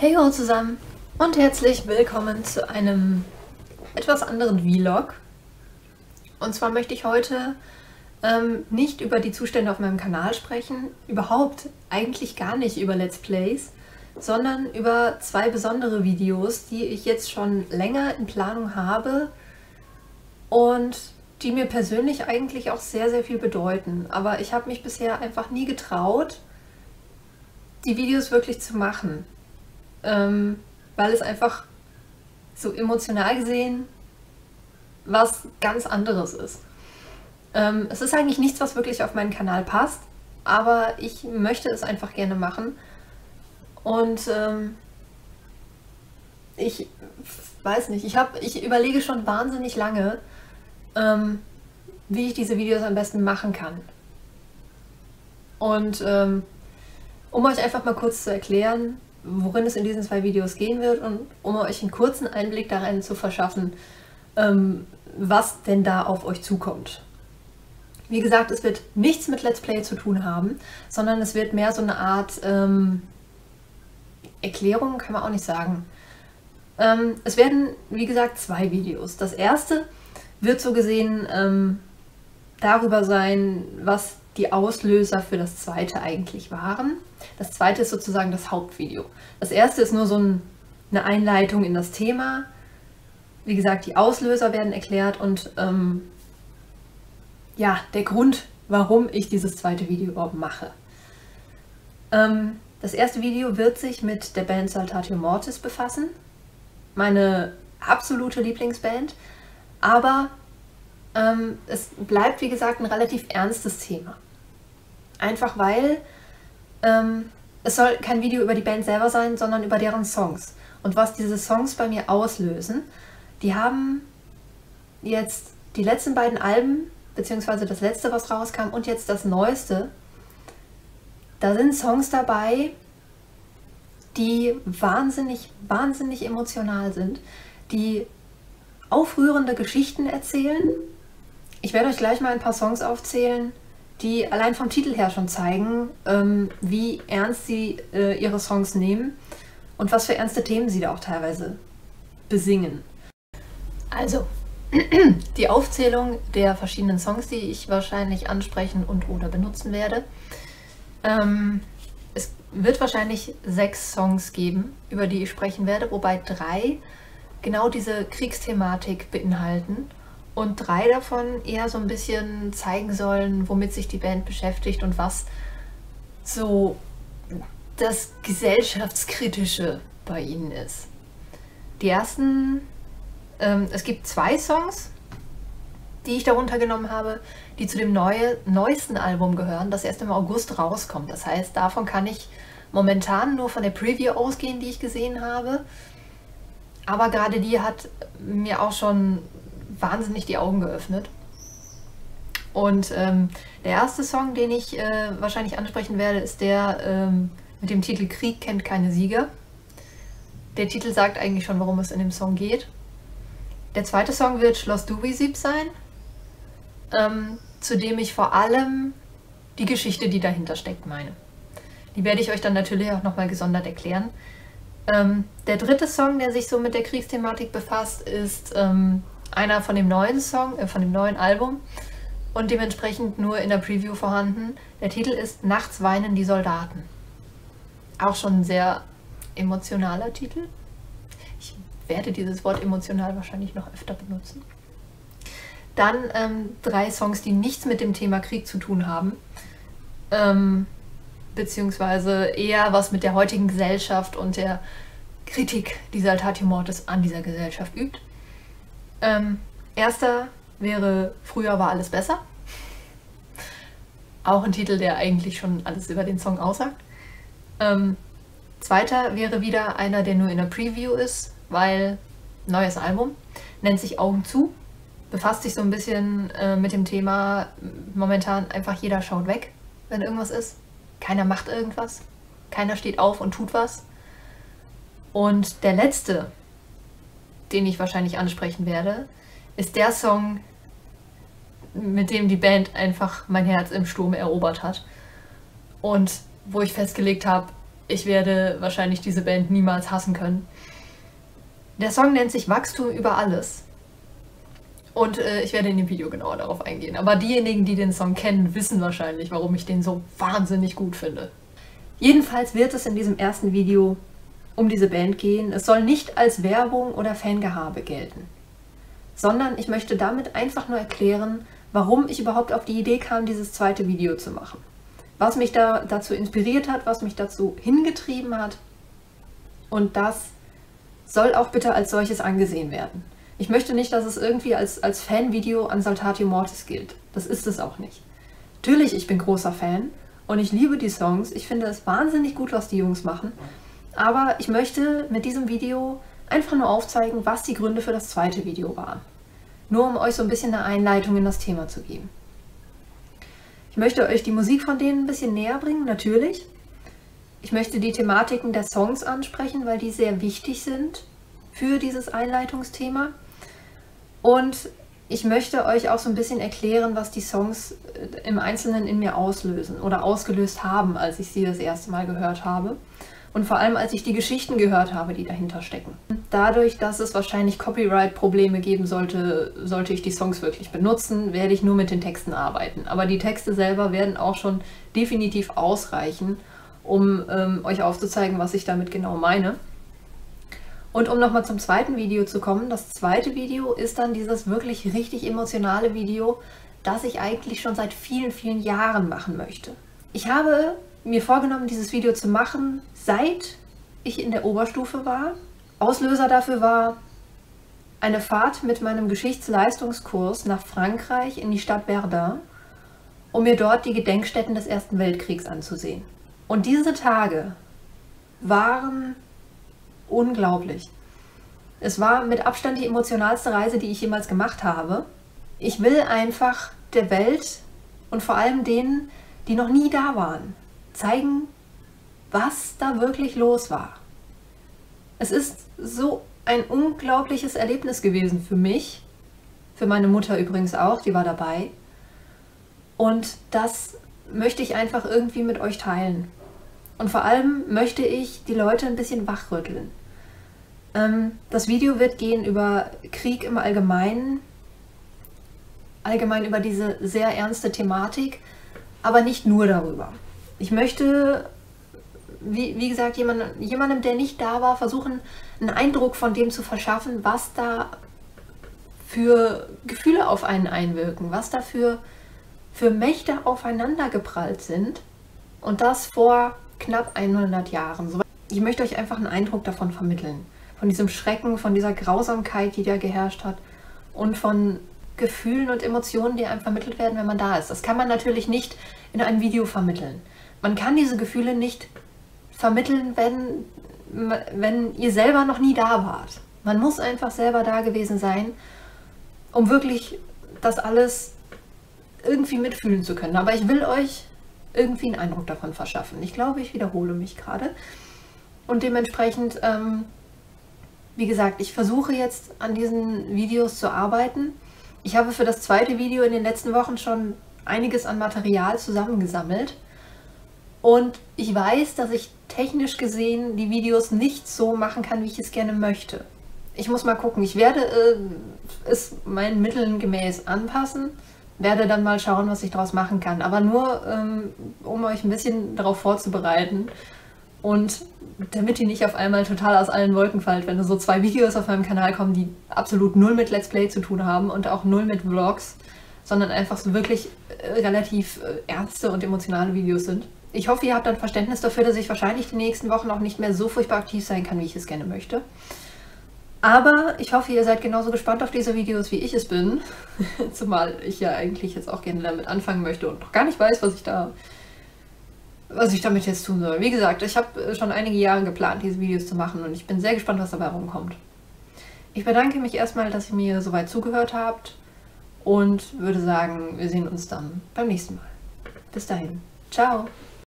Hey ho zusammen und herzlich willkommen zu einem etwas anderen Vlog. Und zwar möchte ich heute ähm, nicht über die Zustände auf meinem Kanal sprechen, überhaupt eigentlich gar nicht über Let's Plays, sondern über zwei besondere Videos, die ich jetzt schon länger in Planung habe und die mir persönlich eigentlich auch sehr, sehr viel bedeuten. Aber ich habe mich bisher einfach nie getraut, die Videos wirklich zu machen, ähm, weil es einfach so emotional gesehen was ganz anderes ist. Ähm, es ist eigentlich nichts, was wirklich auf meinen Kanal passt, aber ich möchte es einfach gerne machen. Und ähm, ich weiß nicht, ich, hab, ich überlege schon wahnsinnig lange, ähm, wie ich diese Videos am besten machen kann. Und ähm, um euch einfach mal kurz zu erklären, worin es in diesen zwei Videos gehen wird und um euch einen kurzen Einblick darin zu verschaffen, ähm, was denn da auf euch zukommt. Wie gesagt, es wird nichts mit Let's Play zu tun haben, sondern es wird mehr so eine Art ähm, Erklärung, kann man auch nicht sagen. Ähm, es werden, wie gesagt, zwei Videos. Das erste wird so gesehen ähm, darüber sein, was die Auslöser für das zweite eigentlich waren. Das zweite ist sozusagen das Hauptvideo. Das erste ist nur so ein, eine Einleitung in das Thema. Wie gesagt, die Auslöser werden erklärt und ähm, ja, der Grund, warum ich dieses zweite Video überhaupt mache. Ähm, das erste Video wird sich mit der Band Saltatio Mortis befassen. Meine absolute Lieblingsband. Aber ähm, es bleibt, wie gesagt, ein relativ ernstes Thema. Einfach weil ähm, es soll kein Video über die Band selber sein, sondern über deren Songs. Und was diese Songs bei mir auslösen, die haben jetzt die letzten beiden Alben, beziehungsweise das letzte, was rauskam, und jetzt das neueste, da sind Songs dabei, die wahnsinnig, wahnsinnig emotional sind, die aufrührende Geschichten erzählen. Ich werde euch gleich mal ein paar Songs aufzählen, die allein vom Titel her schon zeigen, ähm, wie ernst sie äh, ihre Songs nehmen und was für ernste Themen sie da auch teilweise besingen. Also, die Aufzählung der verschiedenen Songs, die ich wahrscheinlich ansprechen und oder benutzen werde. Ähm, es wird wahrscheinlich sechs Songs geben, über die ich sprechen werde, wobei drei genau diese Kriegsthematik beinhalten und drei davon eher so ein bisschen zeigen sollen, womit sich die Band beschäftigt und was so das gesellschaftskritische bei ihnen ist. Die ersten, ähm, es gibt zwei Songs, die ich darunter genommen habe, die zu dem neue, neuesten Album gehören, das erst im August rauskommt. Das heißt, davon kann ich momentan nur von der Preview ausgehen, die ich gesehen habe. Aber gerade die hat mir auch schon wahnsinnig die Augen geöffnet. Und ähm, der erste Song, den ich äh, wahrscheinlich ansprechen werde, ist der ähm, mit dem Titel Krieg kennt keine Sieger. Der Titel sagt eigentlich schon, worum es in dem Song geht. Der zweite Song wird Schloss Duvisib sein, ähm, zu dem ich vor allem die Geschichte, die dahinter steckt, meine. Die werde ich euch dann natürlich auch nochmal gesondert erklären. Ähm, der dritte Song, der sich so mit der Kriegsthematik befasst, ist ähm, einer von dem neuen Song, äh, von dem neuen Album und dementsprechend nur in der Preview vorhanden. Der Titel ist Nachts weinen die Soldaten. Auch schon ein sehr emotionaler Titel. Ich werde dieses Wort emotional wahrscheinlich noch öfter benutzen. Dann ähm, drei Songs, die nichts mit dem Thema Krieg zu tun haben. Ähm, beziehungsweise eher was mit der heutigen Gesellschaft und der Kritik, die Saltatio Mortis an dieser Gesellschaft übt. Ähm, erster wäre Früher war alles besser. Auch ein Titel, der eigentlich schon alles über den Song aussagt. Ähm, zweiter wäre wieder einer, der nur in der Preview ist, weil neues Album, nennt sich Augen zu, befasst sich so ein bisschen äh, mit dem Thema, momentan einfach jeder schaut weg, wenn irgendwas ist. Keiner macht irgendwas, keiner steht auf und tut was. Und der letzte, den ich wahrscheinlich ansprechen werde, ist der Song, mit dem die Band einfach mein Herz im Sturm erobert hat. Und wo ich festgelegt habe, ich werde wahrscheinlich diese Band niemals hassen können. Der Song nennt sich Wachstum über alles. Und äh, ich werde in dem Video genauer darauf eingehen. Aber diejenigen, die den Song kennen, wissen wahrscheinlich, warum ich den so wahnsinnig gut finde. Jedenfalls wird es in diesem ersten Video um diese Band gehen. Es soll nicht als Werbung oder Fangehabe gelten, sondern ich möchte damit einfach nur erklären, warum ich überhaupt auf die Idee kam, dieses zweite Video zu machen. Was mich da dazu inspiriert hat, was mich dazu hingetrieben hat. Und das soll auch bitte als solches angesehen werden. Ich möchte nicht, dass es irgendwie als, als Fanvideo an Saltatio Mortis gilt. Das ist es auch nicht. Natürlich, ich bin großer Fan und ich liebe die Songs. Ich finde es wahnsinnig gut, was die Jungs machen. Aber ich möchte mit diesem Video einfach nur aufzeigen, was die Gründe für das zweite Video waren. Nur um euch so ein bisschen eine Einleitung in das Thema zu geben. Ich möchte euch die Musik von denen ein bisschen näher bringen, natürlich. Ich möchte die Thematiken der Songs ansprechen, weil die sehr wichtig sind für dieses Einleitungsthema. Und ich möchte euch auch so ein bisschen erklären, was die Songs äh, im Einzelnen in mir auslösen oder ausgelöst haben, als ich sie das erste Mal gehört habe. Und vor allem, als ich die Geschichten gehört habe, die dahinter stecken. Dadurch, dass es wahrscheinlich Copyright-Probleme geben sollte, sollte ich die Songs wirklich benutzen, werde ich nur mit den Texten arbeiten. Aber die Texte selber werden auch schon definitiv ausreichen, um ähm, euch aufzuzeigen, was ich damit genau meine. Und um nochmal zum zweiten Video zu kommen, das zweite Video ist dann dieses wirklich richtig emotionale Video, das ich eigentlich schon seit vielen, vielen Jahren machen möchte. Ich habe mir vorgenommen, dieses Video zu machen, seit ich in der Oberstufe war. Auslöser dafür war eine Fahrt mit meinem Geschichtsleistungskurs nach Frankreich in die Stadt Verdun, um mir dort die Gedenkstätten des Ersten Weltkriegs anzusehen. Und diese Tage waren unglaublich. Es war mit Abstand die emotionalste Reise, die ich jemals gemacht habe. Ich will einfach der Welt und vor allem denen, die noch nie da waren, zeigen, was da wirklich los war. Es ist so ein unglaubliches Erlebnis gewesen für mich, für meine Mutter übrigens auch, die war dabei. Und das möchte ich einfach irgendwie mit euch teilen. Und vor allem möchte ich die Leute ein bisschen wachrütteln. Ähm, das Video wird gehen über Krieg im Allgemeinen, allgemein über diese sehr ernste Thematik, aber nicht nur darüber. Ich möchte, wie, wie gesagt, jemand, jemandem, der nicht da war, versuchen, einen Eindruck von dem zu verschaffen, was da für Gefühle auf einen einwirken, was da für, für Mächte aufeinander geprallt sind. Und das vor knapp 100 Jahren. Ich möchte euch einfach einen Eindruck davon vermitteln. Von diesem Schrecken, von dieser Grausamkeit, die da geherrscht hat. Und von Gefühlen und Emotionen, die einem vermittelt werden, wenn man da ist. Das kann man natürlich nicht in einem Video vermitteln. Man kann diese Gefühle nicht vermitteln, wenn, wenn ihr selber noch nie da wart. Man muss einfach selber da gewesen sein, um wirklich das alles irgendwie mitfühlen zu können. Aber ich will euch irgendwie einen Eindruck davon verschaffen. Ich glaube, ich wiederhole mich gerade. Und dementsprechend, ähm, wie gesagt, ich versuche jetzt an diesen Videos zu arbeiten. Ich habe für das zweite Video in den letzten Wochen schon einiges an Material zusammengesammelt. Und ich weiß, dass ich technisch gesehen die Videos nicht so machen kann, wie ich es gerne möchte. Ich muss mal gucken. Ich werde äh, es meinen Mitteln gemäß anpassen werde dann mal schauen, was ich daraus machen kann. Aber nur, ähm, um euch ein bisschen darauf vorzubereiten und damit ihr nicht auf einmal total aus allen Wolken fallt, wenn so zwei Videos auf meinem Kanal kommen, die absolut null mit Let's Play zu tun haben und auch null mit Vlogs, sondern einfach so wirklich äh, relativ äh, ernste und emotionale Videos sind. Ich hoffe, ihr habt dann Verständnis dafür, dass ich wahrscheinlich die nächsten Wochen auch nicht mehr so furchtbar aktiv sein kann, wie ich es gerne möchte. Aber ich hoffe, ihr seid genauso gespannt auf diese Videos, wie ich es bin. Zumal ich ja eigentlich jetzt auch gerne damit anfangen möchte und noch gar nicht weiß, was ich da was ich damit jetzt tun soll. Wie gesagt, ich habe schon einige Jahre geplant, diese Videos zu machen und ich bin sehr gespannt, was dabei rumkommt. Ich bedanke mich erstmal, dass ihr mir soweit zugehört habt und würde sagen, wir sehen uns dann beim nächsten Mal. Bis dahin. Ciao!